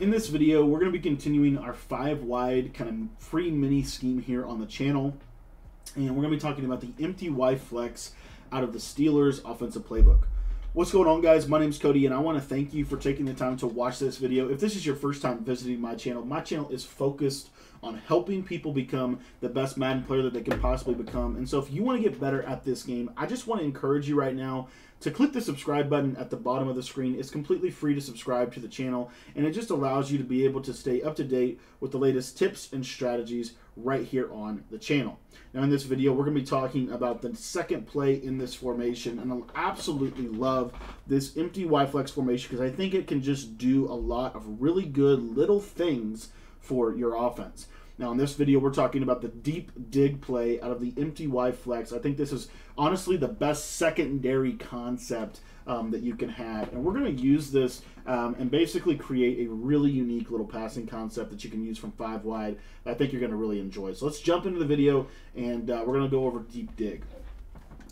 In this video, we're going to be continuing our five wide kind of free mini scheme here on the channel. And we're going to be talking about the empty Y flex out of the Steelers offensive playbook. What's going on, guys? My name is Cody, and I want to thank you for taking the time to watch this video. If this is your first time visiting my channel, my channel is focused on helping people become the best Madden player that they can possibly become. And so if you want to get better at this game, I just want to encourage you right now to click the subscribe button at the bottom of the screen. It's completely free to subscribe to the channel, and it just allows you to be able to stay up to date with the latest tips and strategies right here on the channel. Now in this video, we're going to be talking about the second play in this formation, and I absolutely love this empty Y-flex formation because I think it can just do a lot of really good little things for your offense. Now, in this video, we're talking about the deep dig play out of the empty Y flex. I think this is honestly the best secondary concept um, that you can have. And we're going to use this um, and basically create a really unique little passing concept that you can use from five wide. I think you're going to really enjoy. So let's jump into the video and uh, we're going to go over deep dig.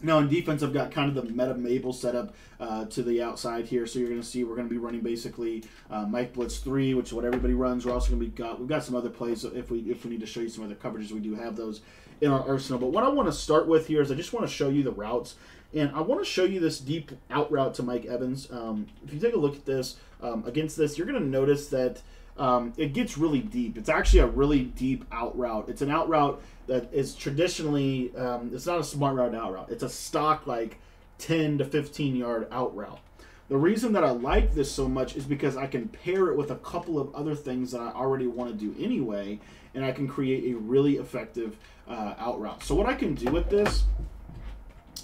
Now in defense, I've got kind of the meta Mabel setup uh, to the outside here. So you're going to see we're going to be running basically uh, Mike Blitz three, which is what everybody runs. We're also going to be got we've got some other plays if we if we need to show you some other coverages, we do have those in our arsenal. But what I want to start with here is I just want to show you the routes, and I want to show you this deep out route to Mike Evans. Um, if you take a look at this um, against this, you're going to notice that. Um, it gets really deep. It's actually a really deep out route. It's an out route that is traditionally um, it's not a smart route out route. It's a stock like 10 to 15 yard out route. The reason that I like this so much is because I can pair it with a couple of other things that I already want to do anyway, and I can create a really effective uh, out route. So what I can do with this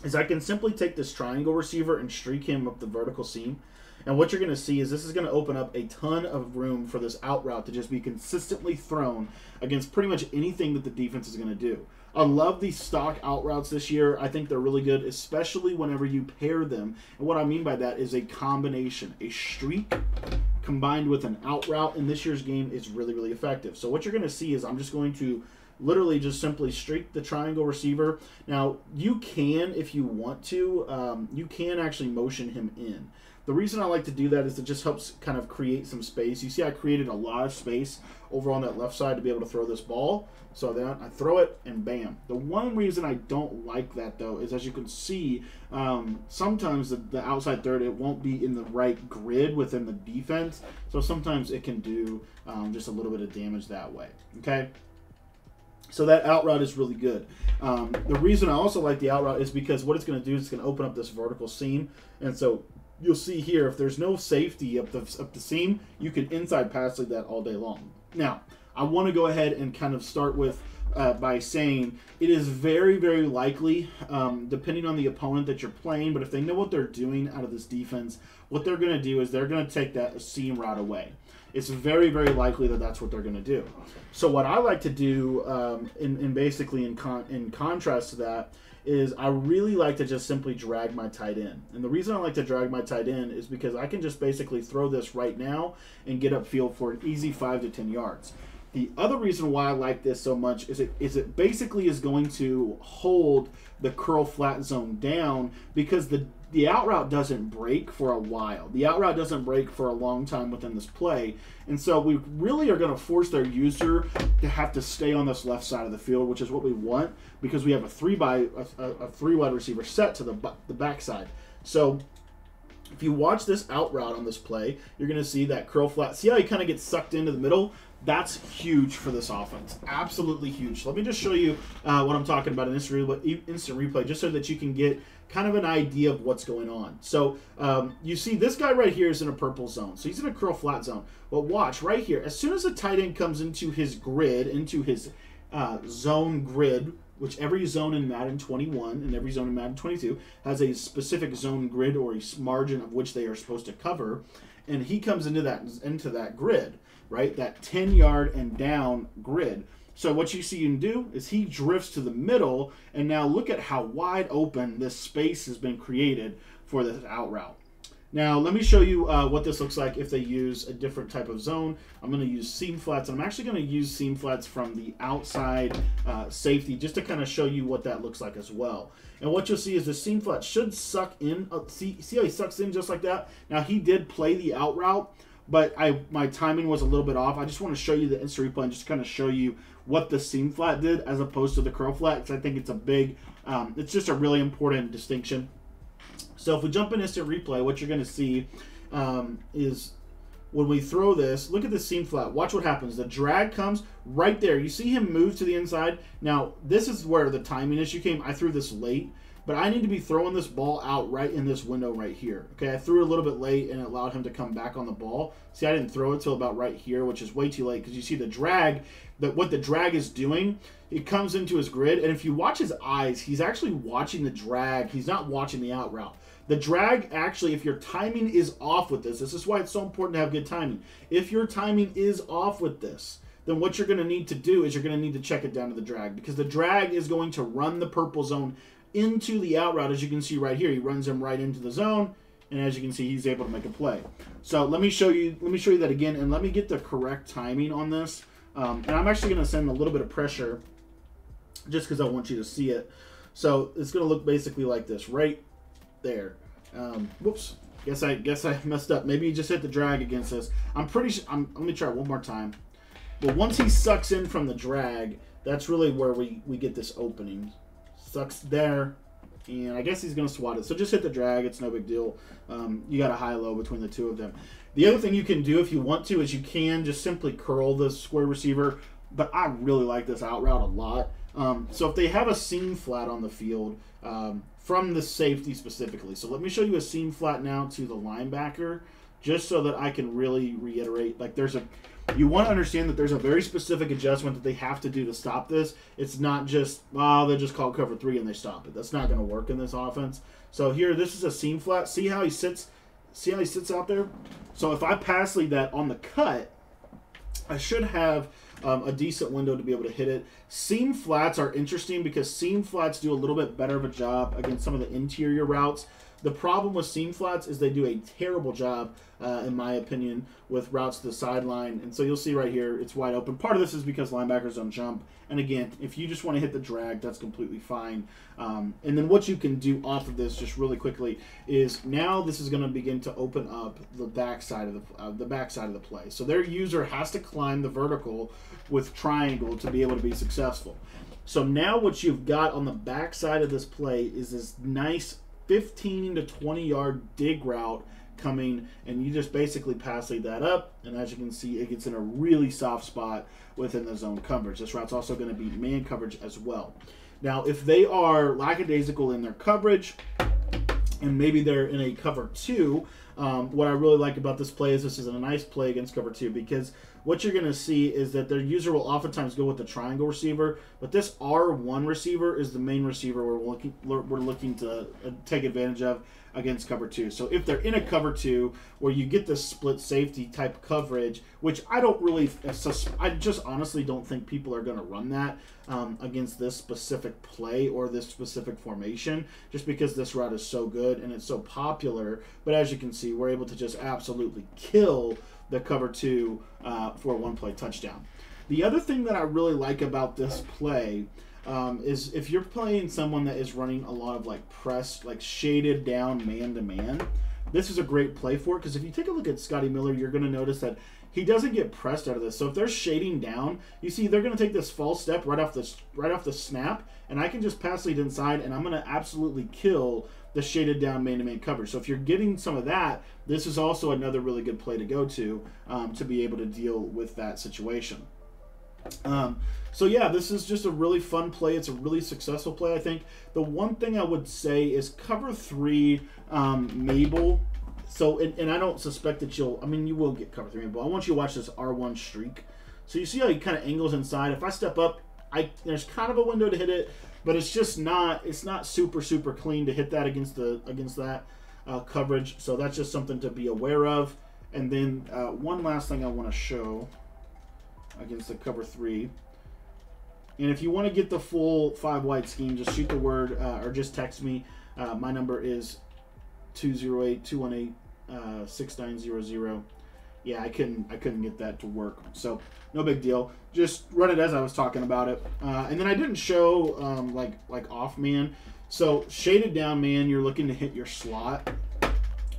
is I can simply take this triangle receiver and streak him up the vertical seam. And what you're going to see is this is going to open up a ton of room for this out route to just be consistently thrown against pretty much anything that the defense is going to do. I love these stock out routes this year. I think they're really good, especially whenever you pair them. And what I mean by that is a combination, a streak combined with an out route in this year's game is really, really effective. So what you're going to see is I'm just going to literally just simply streak the triangle receiver. Now, you can, if you want to, um, you can actually motion him in. The reason I like to do that is it just helps kind of create some space. You see I created a lot of space over on that left side to be able to throw this ball. So then I throw it and bam. The one reason I don't like that though is as you can see, um, sometimes the, the outside third, it won't be in the right grid within the defense. So sometimes it can do um, just a little bit of damage that way. Okay. So that out route is really good. Um, the reason I also like the out route is because what it's going to do is it's going to open up this vertical seam. And so you'll see here, if there's no safety up the, up the seam, you can inside pass like that all day long. Now, I want to go ahead and kind of start with uh, by saying it is very, very likely, um, depending on the opponent that you're playing, but if they know what they're doing out of this defense, what they're going to do is they're going to take that seam right away. It's very, very likely that that's what they're going to do. So what I like to do, um, in, in basically in, con- in contrast to that, is I really like to just simply drag my tight end. And the reason I like to drag my tight end is because I can just basically throw this right now and get upfield for an easy 5 to 10 yards. The other reason why I like this so much is it is it basically is going to hold the curl flat zone down because the the out route doesn't break for a while. The out route doesn't break for a long time within this play. And so we really are going to force their user to have to stay on this left side of the field, which is what we want because we have a three by a, a three wide receiver set to the the backside. So if you watch this out route on this play, you're going to see that curl flat. See how he kind of gets sucked into the middle? That's huge for this offense. Absolutely huge. Let me just show you uh, what I'm talking about in this re- instant replay, just so that you can get kind of an idea of what's going on. So um, you see this guy right here is in a purple zone. So he's in a curl flat zone. But watch right here. As soon as the tight end comes into his grid, into his uh, zone grid, which every zone in Madden 21 and every zone in Madden 22 has a specific zone grid or a margin of which they are supposed to cover, and he comes into that into that grid, right? That 10 yard and down grid. So what you see him do is he drifts to the middle, and now look at how wide open this space has been created for this out route. Now, let me show you uh, what this looks like if they use a different type of zone. I'm going to use seam flats. I'm actually going to use seam flats from the outside uh, safety just to kind of show you what that looks like as well. And what you'll see is the seam flat should suck in. Uh, see, see how he sucks in just like that? Now, he did play the out route, but I my timing was a little bit off. I just want to show you the instant replay and just kind of show you what the seam flat did as opposed to the curl flat because I think it's a big, um, it's just a really important distinction. So if we jump in instant replay, what you're going to see um, is when we throw this, look at the seam flat. Watch what happens. The drag comes right there. You see him move to the inside. Now, this is where the timing issue came. I threw this late, but I need to be throwing this ball out right in this window right here. Okay, I threw it a little bit late and it allowed him to come back on the ball. See, I didn't throw it till about right here, which is way too late because you see the drag, that what the drag is doing, it comes into his grid. And if you watch his eyes, he's actually watching the drag. He's not watching the out route. The drag, actually, if your timing is off with this, this is why it's so important to have good timing. If your timing is off with this, then what you're going to need to do is you're going to need to check it down to the drag because the drag is going to run the purple zone into the out route. As you can see right here, he runs him right into the zone, and as you can see, he's able to make a play. So let me show you. Let me show you that again, and let me get the correct timing on this. Um, and I'm actually going to send a little bit of pressure, just because I want you to see it. So it's going to look basically like this, right there. Um, whoops. Guess I guess I messed up. Maybe he just hit the drag against this. I'm pretty sure. I'm, let me try one more time. But once he sucks in from the drag, that's really where we, we get this opening. Sucks there, and I guess he's going to swat it. So just hit the drag. It's no big deal. Um, you got a high-low between the two of them. The other thing you can do if you want to is you can just simply curl the square receiver. But I really like this out route a lot. Um, so if they have a seam flat on the field, um, from the safety specifically. So let me show you a seam flat now to the linebacker, just so that I can really reiterate. Like there's a, you want to understand that there's a very specific adjustment that they have to do to stop this. It's not just, oh, they just call cover three and they stop it. That's not going to work in this offense. So here, this is a seam flat. See how he sits, see how he sits out there? So if I pass lead that on the cut, I should have um, a decent window to be able to hit it. Seam flats are interesting because seam flats do a little bit better of a job against some of the interior routes. The problem with seam flats is they do a terrible job, uh, in my opinion, with routes to the sideline. And so you'll see right here, it's wide open. Part of this is because linebackers don't jump. And again, if you just want to hit the drag, that's completely fine. Um, and then what you can do off of this, just really quickly, is now this is going to begin to open up the back side of the uh, the back side of the play. So their user has to climb the vertical with triangle to be able to be successful. So now what you've got on the back side of this play is this nice 15 to 20 yard dig route coming and you just basically pass lead that up and as you can see it gets in a really soft spot within the zone coverage. This route's also going to be man coverage as well. Now if they are lackadaisical in their coverage and maybe they're in a cover two. Um, what I really like about this play is this is a nice play against cover two because what you're going to see is that their user will oftentimes go with the triangle receiver, but this R1 receiver is the main receiver we're looking we're looking to uh, take advantage of against cover two. So if they're in a cover two where you get this split safety type coverage, which I don't really, I just honestly don't think people are going to run that um, against this specific play or this specific formation, just because this route is so good and it's so popular. But as you can see, we're able to just absolutely kill the cover two uh, for a one play touchdown. The other thing that I really like about this play um, is if you're playing someone that is running a lot of like press, like shaded down man to man, this is a great play for it because if you take a look at Scotty Miller, you're going to notice that he doesn't get pressed out of this. So if they're shading down, you see they're going to take this false step right off the right off the snap, and I can just pass lead inside, and I'm going to absolutely kill the shaded down man to man coverage. So if you're getting some of that, this is also another really good play to go to um, to be able to deal with that situation. Um, so yeah, this is just a really fun play. It's a really successful play, I think. The one thing I would say is cover three um, Mabel. So, and, and, I don't suspect that you'll, I mean, you will get cover three Mabel. I want you to watch this R1 streak. So you see how he kind of angles inside. If I step up, I there's kind of a window to hit it, but it's just not, it's not super, super clean to hit that against the, against that uh, coverage. So that's just something to be aware of. And then uh, one last thing I want to show against the cover three. And if you want to get the full five wide scheme, just shoot the word uh, or just text me. Uh, my number is 208 218 uh, 6900. Yeah, I couldn't I couldn't get that to work. So no big deal. Just run it as I was talking about it. Uh, and then I didn't show um, like like off man. So shaded down man, you're looking to hit your slot.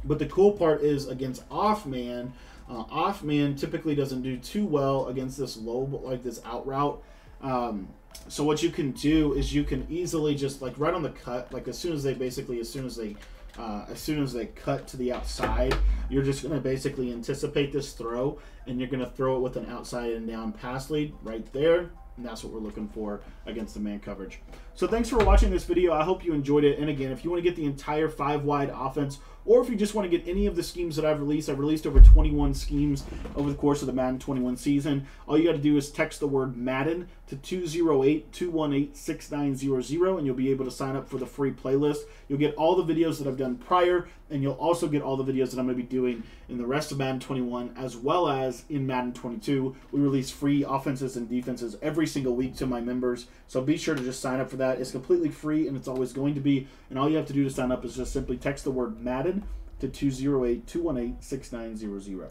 But the cool part is against off man, uh, off man typically doesn't do too well against this low, like this out route. Um, so what you can do is you can easily just like right on the cut, like as soon as they basically, as soon as they, uh, as soon as they cut to the outside, you're just going to basically anticipate this throw and you're going to throw it with an outside and down pass lead right there. And that's what we're looking for against the man coverage. So thanks for watching this video. I hope you enjoyed it. And again, if you want to get the entire five wide offense, or if you just want to get any of the schemes that I've released, I've released over 21 schemes over the course of the Madden 21 season. All you got to do is text the word Madden to 208-218-6900 and you'll be able to sign up for the free playlist. You'll get all the videos that I've done prior and you'll also get all the videos that I'm going to be doing in the rest of Madden 21 as well as in Madden 22. We release free offenses and defenses every single week to my members. So be sure to just sign up for that. It's completely free and it's always going to be. And all you have to do to sign up is just simply text the word Madden to 208 218 6900.